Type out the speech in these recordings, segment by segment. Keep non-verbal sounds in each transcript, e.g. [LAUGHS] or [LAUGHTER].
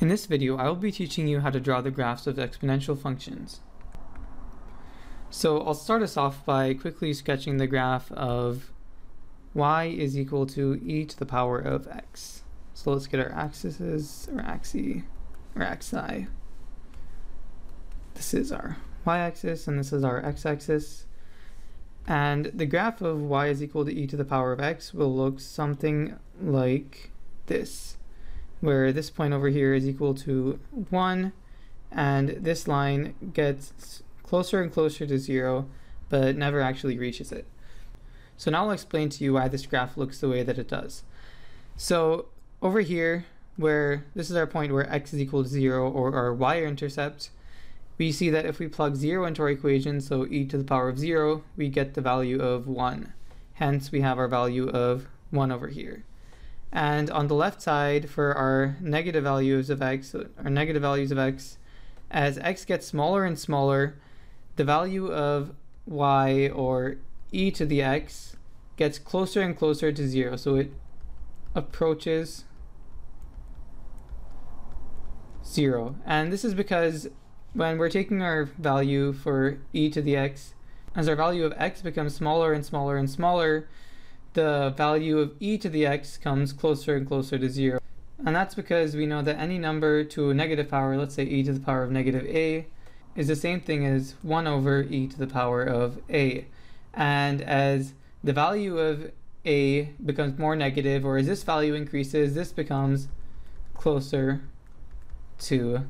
In this video, I will be teaching you how to draw the graphs of exponential functions. So I'll start us off by quickly sketching the graph of y is equal to e to the power of x. So let's get our axes, or axi, or axi. This is our y-axis and this is our x-axis. And the graph of y is equal to e to the power of x will look something like this where this point over here is equal to 1 and this line gets closer and closer to 0 but never actually reaches it. So now I'll explain to you why this graph looks the way that it does. So over here where this is our point where x is equal to 0 or our y-intercept we see that if we plug 0 into our equation, so e to the power of 0, we get the value of 1. Hence, we have our value of 1 over here. And on the left side, for our negative values of x, our negative values of x, as x gets smaller and smaller, the value of y, or e to the x, gets closer and closer to 0. So it approaches 0. And this is because when we're taking our value for e to the x, as our value of x becomes smaller and smaller and smaller, the value of e to the x comes closer and closer to 0. And that's because we know that any number to a negative power, let's say e to the power of negative a, is the same thing as 1 over e to the power of a. And as the value of a becomes more negative, or as this value increases, this becomes closer to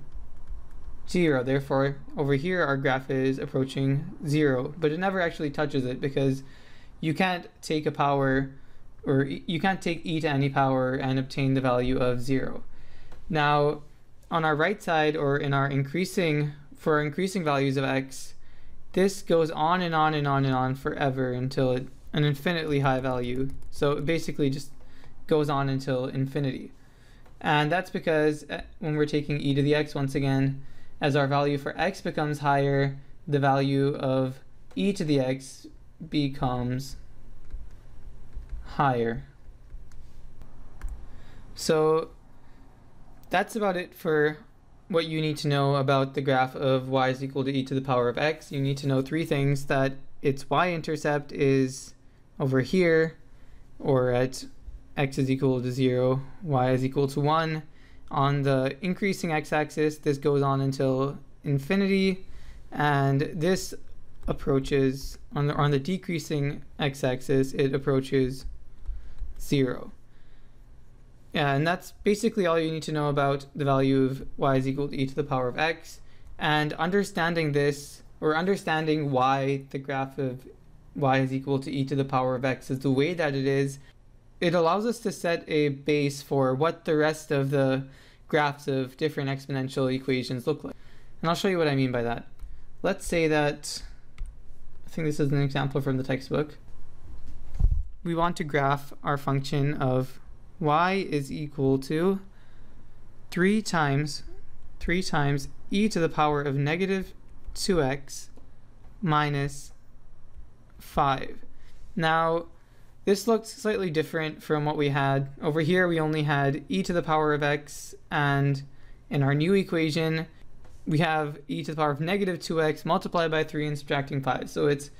0. Therefore, over here our graph is approaching 0, but it never actually touches it because you can't take a power or you can't take e to any power and obtain the value of 0. Now, on our right side or in our increasing, for increasing values of x, this goes on and on and on and on forever until it, an infinitely high value. So it basically just goes on until infinity. And that's because uh, when we're taking e to the x once again, as our value for x becomes higher, the value of e to the x becomes higher. So that's about it for what you need to know about the graph of y is equal to e to the power of x. You need to know three things, that its y-intercept is over here, or at x is equal to 0, y is equal to 1. On the increasing x-axis, this goes on until infinity, and this approaches, on the, on the decreasing x-axis, it approaches 0. Yeah, and that's basically all you need to know about the value of y is equal to e to the power of x. And understanding this, or understanding why the graph of y is equal to e to the power of x is the way that it is, it allows us to set a base for what the rest of the graphs of different exponential equations look like. And I'll show you what I mean by that. Let's say that, I think this is an example from the textbook. We want to graph our function of y is equal to 3 times 3 times e to the power of negative 2x minus 5. Now, this looks slightly different from what we had. Over here we only had e to the power of x and in our new equation we have e to the power of negative 2x multiplied by 3 and subtracting 5. So it's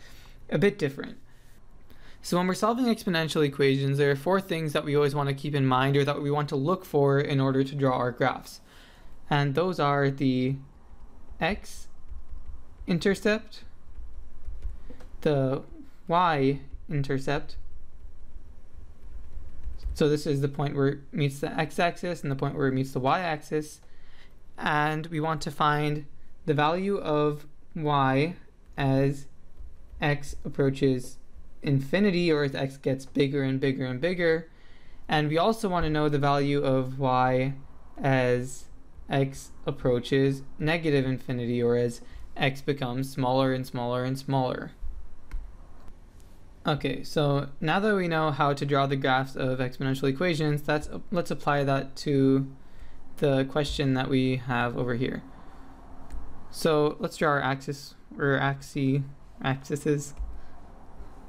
a bit different. So when we're solving exponential equations, there are four things that we always want to keep in mind or that we want to look for in order to draw our graphs. And those are the x-intercept, the y-intercept, so this is the point where it meets the x-axis and the point where it meets the y-axis. And we want to find the value of y as x approaches infinity or as x gets bigger and bigger and bigger. And we also want to know the value of y as x approaches negative infinity or as x becomes smaller and smaller and smaller. Okay, so now that we know how to draw the graphs of exponential equations, let's, let's apply that to the question that we have over here. So let's draw our axis, or axis, axes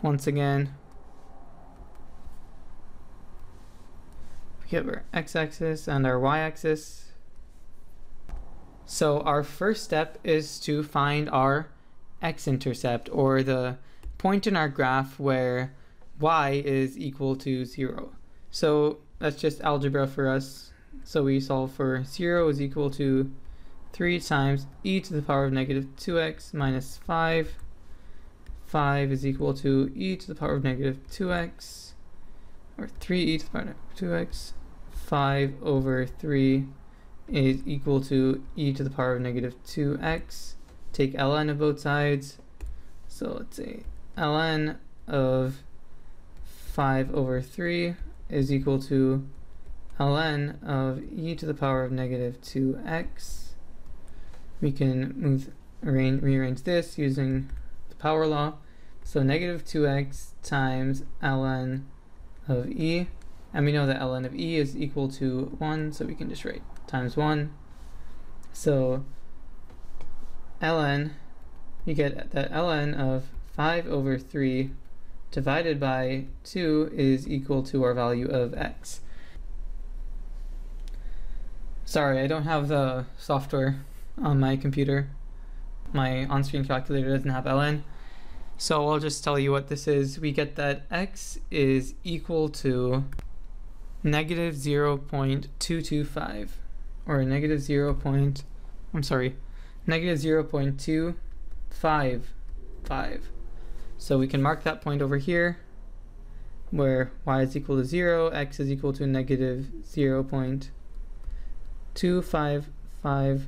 once again. We have our x-axis and our y-axis. So our first step is to find our x-intercept or the point in our graph where y is equal to 0. So that's just algebra for us. So we solve for 0 is equal to 3 times e to the power of negative 2x minus 5. 5 is equal to e to the power of negative 2x, or 3e to the power of 2x. 5 over 3 is equal to e to the power of negative 2x. Take ln of both sides. So let's say ln of 5 over 3 is equal to ln of e to the power of negative 2x. We can move arrange, rearrange this using the power law. So negative 2x times ln of e. And we know that ln of e is equal to 1, so we can just write times 1. So ln, you get that ln of 5 over 3 divided by 2 is equal to our value of x. Sorry, I don't have the software on my computer. My on-screen calculator doesn't have ln. So I'll just tell you what this is. We get that x is equal to negative 0.225 or negative 0. Point, I'm sorry, negative 0.255. So we can mark that point over here where y is equal to 0, x is equal to negative 0 0.255.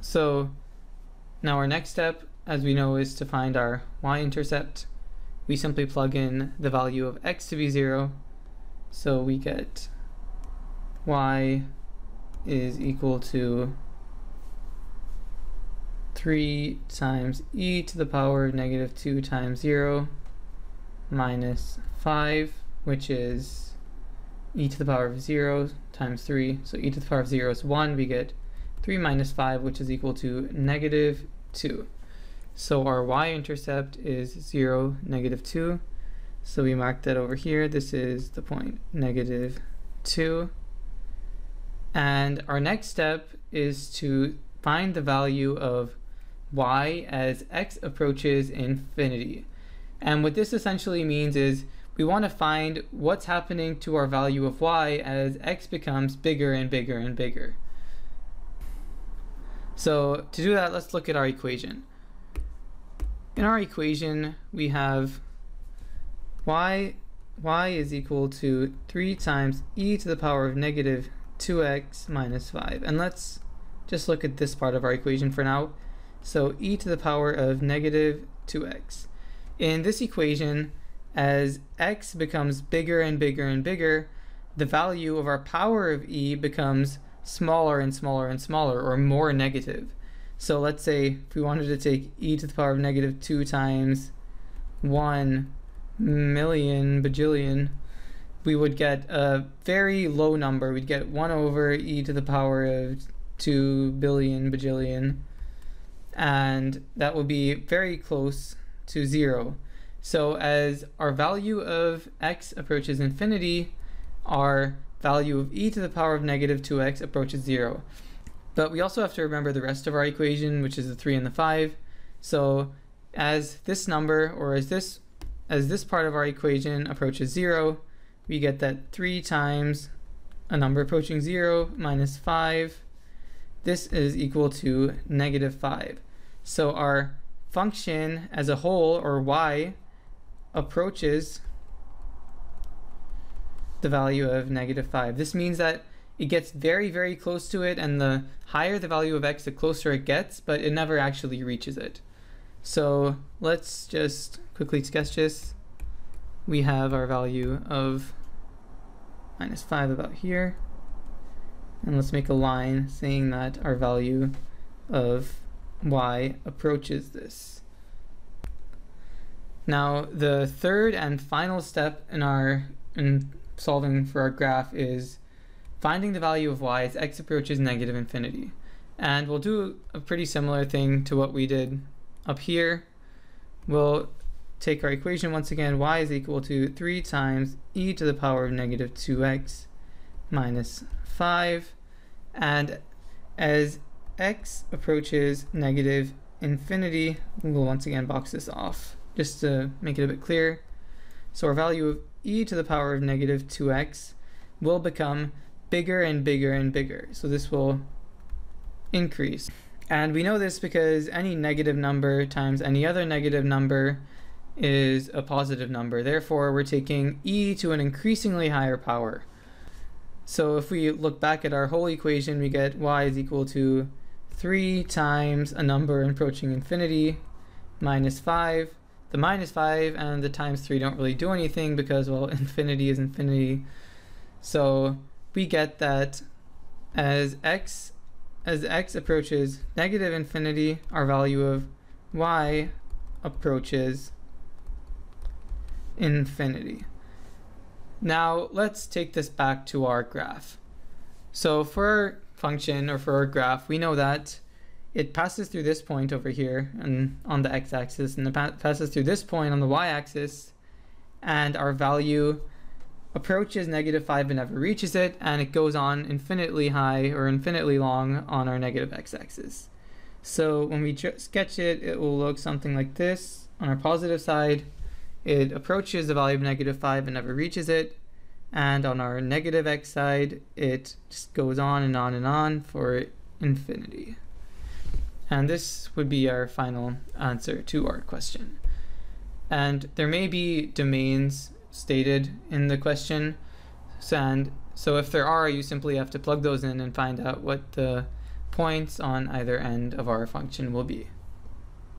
So now our next step, as we know, is to find our y-intercept. We simply plug in the value of x to be 0. So we get y is equal to 3 times e to the power of negative 2 times 0 minus 5, which is e to the power of 0 times 3. So e to the power of 0 is 1. We get 3 minus 5, which is equal to negative 2. So our y-intercept is 0, negative 2. So we mark that over here. This is the point negative 2. And our next step is to find the value of y as x approaches infinity. And what this essentially means is we want to find what's happening to our value of y as x becomes bigger and bigger and bigger. So to do that, let's look at our equation. In our equation, we have y, y is equal to 3 times e to the power of negative 2x minus 5. And let's just look at this part of our equation for now. So e to the power of negative 2x. In this equation, as x becomes bigger and bigger and bigger, the value of our power of e becomes smaller and smaller and smaller, or more negative. So let's say if we wanted to take e to the power of negative 2 times 1 million bajillion, we would get a very low number. We'd get 1 over e to the power of 2 billion bajillion and that will be very close to zero. So as our value of x approaches infinity, our value of e to the power of negative 2x approaches zero. But we also have to remember the rest of our equation, which is the 3 and the 5. So as this number, or as this, as this part of our equation approaches 0, we get that 3 times a number approaching 0 minus 5. This is equal to negative 5. So our function as a whole, or y, approaches the value of negative 5. This means that it gets very, very close to it, and the higher the value of x, the closer it gets, but it never actually reaches it. So let's just quickly sketch this. We have our value of minus 5 about here. And let's make a line saying that our value of y approaches this. Now, the third and final step in our in solving for our graph is finding the value of y as x approaches negative infinity. And we'll do a pretty similar thing to what we did up here. We'll take our equation once again, y is equal to 3 times e to the power of negative 2x minus 5. And as x approaches negative infinity, we'll once again box this off just to make it a bit clear. So our value of e to the power of negative 2x will become bigger and bigger and bigger. So this will increase. And we know this because any negative number times any other negative number is a positive number. Therefore, we're taking e to an increasingly higher power. So if we look back at our whole equation, we get y is equal to 3 times a number approaching infinity minus 5. The minus 5 and the times 3 don't really do anything because, well, [LAUGHS] infinity is infinity. So we get that as x as x approaches negative infinity, our value of y approaches infinity. Now let's take this back to our graph. So for our function or for our graph, we know that it passes through this point over here and on the x-axis and it passes through this point on the y-axis and our value approaches negative 5 but never reaches it and it goes on infinitely high or infinitely long on our negative x-axis. So when we sketch it, it will look something like this. On our positive side, it approaches the value of negative 5 and never reaches it. And on our negative x side, it just goes on and on and on for infinity. And this would be our final answer to our question. And there may be domains stated in the question. And so if there are, you simply have to plug those in and find out what the points on either end of our function will be.